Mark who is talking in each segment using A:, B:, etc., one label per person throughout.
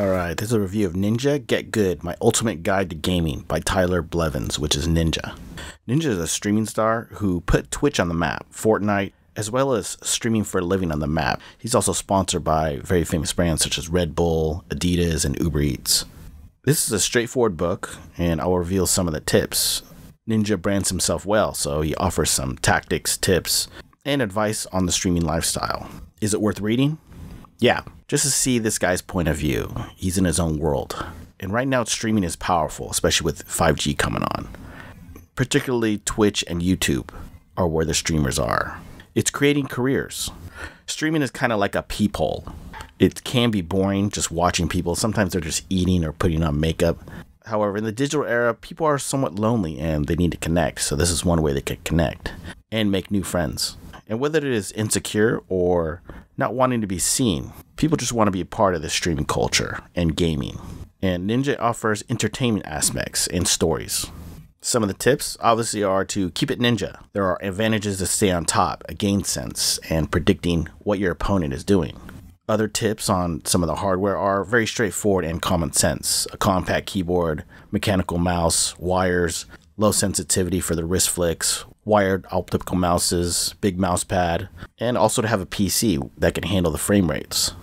A: Alright, this is a review of Ninja Get Good, My Ultimate Guide to Gaming by Tyler Blevins, which is Ninja. Ninja is a streaming star who put Twitch on the map, Fortnite, as well as streaming for a living on the map. He's also sponsored by very famous brands such as Red Bull, Adidas, and Uber Eats. This is a straightforward book, and I will reveal some of the tips. Ninja brands himself well, so he offers some tactics, tips, and advice on the streaming lifestyle. Is it worth reading? Yeah, just to see this guy's point of view. He's in his own world. And right now, streaming is powerful, especially with 5G coming on. Particularly Twitch and YouTube are where the streamers are. It's creating careers. Streaming is kind of like a peephole. It can be boring just watching people. Sometimes they're just eating or putting on makeup. However, in the digital era, people are somewhat lonely and they need to connect. So, this is one way they can connect and make new friends. And whether it is insecure or not wanting to be seen, people just want to be a part of the streaming culture and gaming. And Ninja offers entertainment aspects and stories. Some of the tips obviously are to keep it ninja. There are advantages to stay on top, a game sense, and predicting what your opponent is doing. Other tips on some of the hardware are very straightforward and common sense. A compact keyboard, mechanical mouse, wires, low sensitivity for the wrist flicks, wired optical mouses, big mouse pad, and also to have a PC that can handle the frame rates.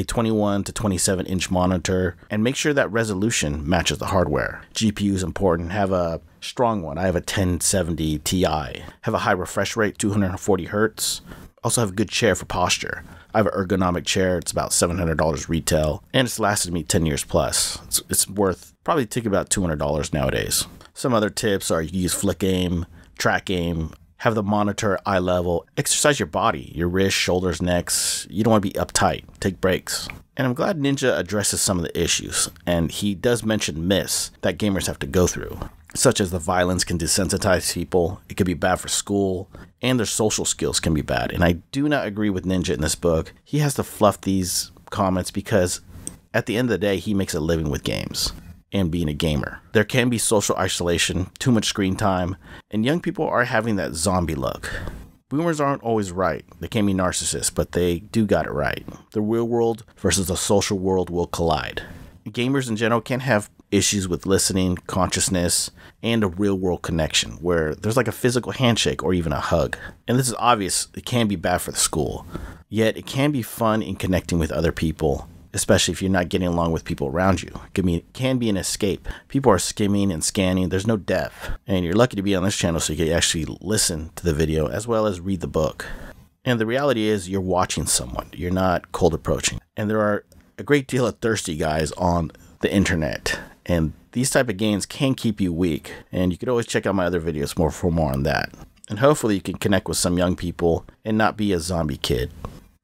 A: A 21 to 27 inch monitor, and make sure that resolution matches the hardware. GPU is important. Have a strong one. I have a 1070 Ti. Have a high refresh rate, 240 hertz. Also have a good chair for posture. I have an ergonomic chair. It's about $700 retail, and it's lasted me 10 years plus. It's, it's worth probably take about $200 nowadays. Some other tips are you use flick aim, track aim, have the monitor eye level, exercise your body, your wrists, shoulders, necks. You don't want to be uptight. Take breaks. And I'm glad Ninja addresses some of the issues, and he does mention myths that gamers have to go through, such as the violence can desensitize people, it could be bad for school, and their social skills can be bad. And I do not agree with Ninja in this book. He has to fluff these comments because at the end of the day, he makes a living with games and being a gamer. There can be social isolation, too much screen time, and young people are having that zombie look. Boomers aren't always right. They can be narcissists, but they do got it right. The real world versus the social world will collide. Gamers in general can have issues with listening, consciousness, and a real world connection where there's like a physical handshake or even a hug. And this is obvious, it can be bad for the school. Yet it can be fun in connecting with other people especially if you're not getting along with people around you. It can be, can be an escape. People are skimming and scanning. There's no depth. And you're lucky to be on this channel so you can actually listen to the video as well as read the book. And the reality is you're watching someone. You're not cold approaching. And there are a great deal of thirsty guys on the internet. And these type of games can keep you weak. And you could always check out my other videos more for more on that. And hopefully you can connect with some young people and not be a zombie kid.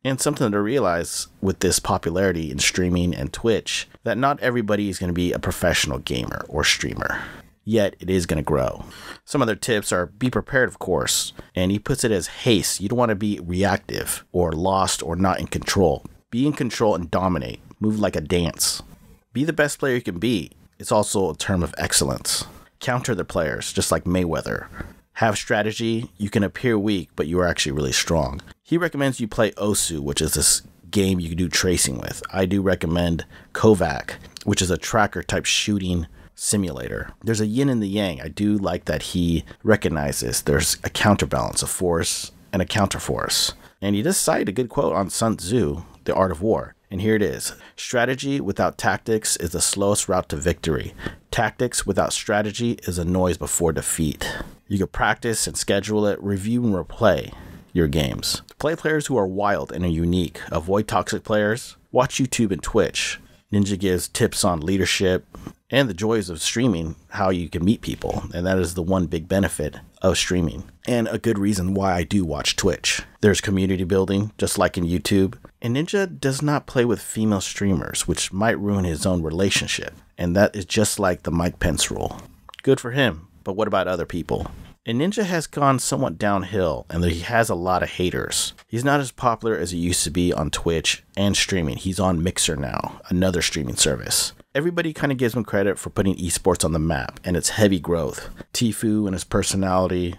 A: And something to realize with this popularity in streaming and Twitch that not everybody is going to be a professional gamer or streamer. Yet it is going to grow. Some other tips are be prepared, of course, and he puts it as haste. You don't want to be reactive or lost or not in control. Be in control and dominate. Move like a dance. Be the best player you can be. It's also a term of excellence. Counter the players, just like Mayweather. Have strategy. You can appear weak, but you are actually really strong. He recommends you play Osu, which is this game you can do tracing with. I do recommend Kovac, which is a tracker type shooting simulator. There's a yin and the yang. I do like that he recognizes there's a counterbalance, a force and a counterforce. And he does cite a good quote on Sun Tzu, The Art of War. And here it is Strategy without tactics is the slowest route to victory. Tactics without strategy is a noise before defeat. You can practice and schedule it, review and replay your games. Play players who are wild and are unique. Avoid toxic players. Watch YouTube and Twitch. Ninja gives tips on leadership and the joys of streaming, how you can meet people. And that is the one big benefit of streaming. And a good reason why I do watch Twitch. There's community building, just like in YouTube. And Ninja does not play with female streamers, which might ruin his own relationship. And that is just like the Mike Pence rule. Good for him, but what about other people? And Ninja has gone somewhat downhill and he has a lot of haters. He's not as popular as he used to be on Twitch and streaming. He's on Mixer now, another streaming service. Everybody kind of gives him credit for putting esports on the map and its heavy growth. Tfue and his personality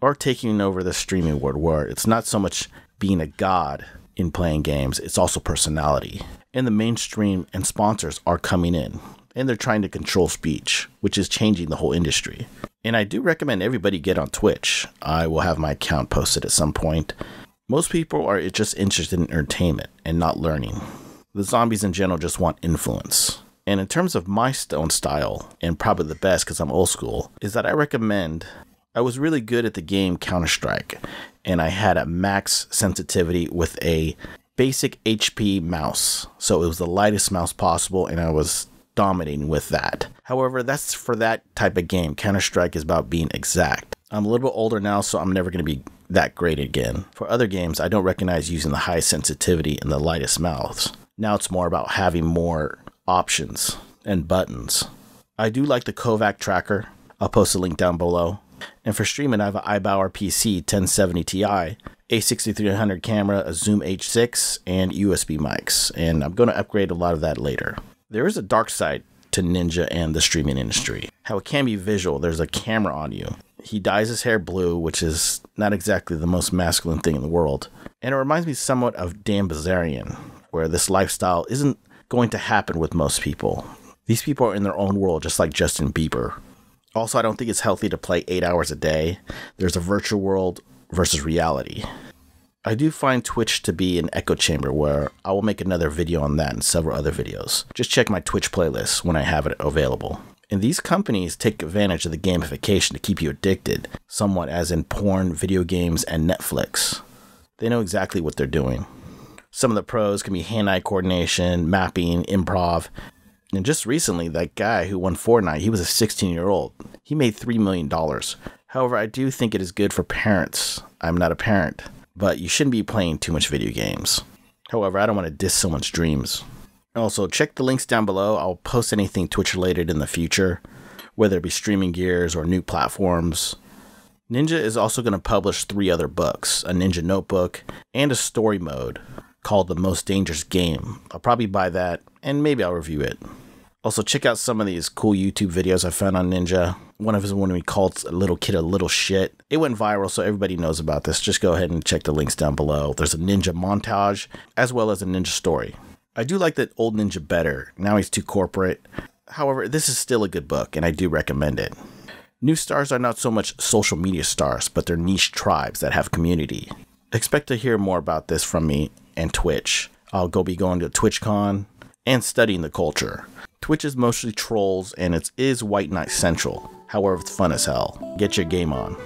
A: are taking over the streaming world where it's not so much being a god in playing games, it's also personality. and the mainstream and sponsors are coming in and they're trying to control speech, which is changing the whole industry. And I do recommend everybody get on Twitch. I will have my account posted at some point. Most people are just interested in entertainment and not learning. The zombies in general just want influence. And in terms of my stone style, and probably the best because I'm old school, is that I recommend I was really good at the game Counter Strike, and I had a max sensitivity with a basic HP mouse. So it was the lightest mouse possible, and I was dominating with that. However, that's for that type of game. Counter Strike is about being exact. I'm a little bit older now, so I'm never going to be that great again. For other games, I don't recognize using the high sensitivity and the lightest mouths. Now it's more about having more options and buttons. I do like the Kovac tracker. I'll post a link down below. And for streaming, I have an iBUYPOWER PC 1070 Ti, a 6300 camera, a Zoom H6, and USB mics. And I'm going to upgrade a lot of that later. There is a dark side to Ninja and the streaming industry. How it can be visual. There's a camera on you. He dyes his hair blue, which is not exactly the most masculine thing in the world. And it reminds me somewhat of Dan Bilzerian, where this lifestyle isn't going to happen with most people. These people are in their own world, just like Justin Bieber. Also, I don't think it's healthy to play eight hours a day. There's a virtual world versus reality. I do find Twitch to be an echo chamber where I will make another video on that and several other videos. Just check my Twitch playlist when I have it available. And these companies take advantage of the gamification to keep you addicted, somewhat as in porn, video games, and Netflix. They know exactly what they're doing. Some of the pros can be hand eye coordination, mapping, improv. And just recently, that guy who won Fortnite, he was a 16 year old. He made $3 million. However, I do think it is good for parents. I'm not a parent, but you shouldn't be playing too much video games. However, I don't want to diss someone's dreams. Also, check the links down below. I'll post anything Twitch related in the future, whether it be streaming gears or new platforms. Ninja is also going to publish three other books a Ninja Notebook and a story mode called The Most Dangerous Game. I'll probably buy that and maybe I'll review it. Also, check out some of these cool YouTube videos I found on Ninja. One of them when we called a little kid a little shit. It went viral, so everybody knows about this. Just go ahead and check the links down below. There's a ninja montage as well as a ninja story. I do like that old ninja better. Now he's too corporate. However, this is still a good book, and I do recommend it. New stars are not so much social media stars, but they're niche tribes that have community. Expect to hear more about this from me and Twitch. I'll go be going to TwitchCon and studying the culture. Twitch is mostly trolls and it is White Knight Central. However, it's fun as hell. Get your game on.